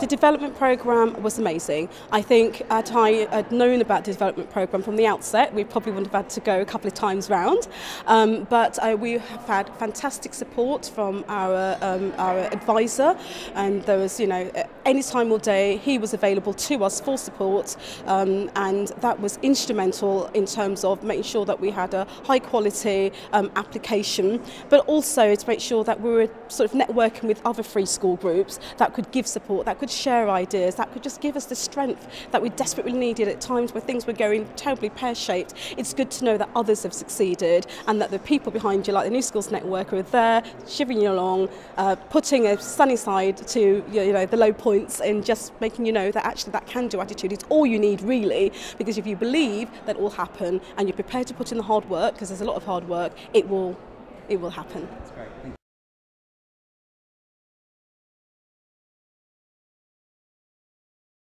The development programme was amazing. I think had I had known about the development programme from the outset, we probably wouldn't have had to go a couple of times round. Um, but uh, we have had fantastic support from our um, our advisor, and there was, you know, any time all day he was available to us for support, um, and that was instrumental in terms of making sure that we had a high quality um, application, but also to make sure that we were sort of networking with other free school groups that could give support, that could share ideas, that could just give us the strength that we desperately needed at times where things were going terribly pear-shaped. It's good to know that others have succeeded and that the people behind you, like the New Schools Network, are there, shivering you along, uh, putting a sunny side to you know the low points and just making you know that actually that can-do attitude is all you need really because if you believe that it will happen and you're prepared to put in the hard work because there's a lot of hard work, it will it will happen.